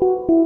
you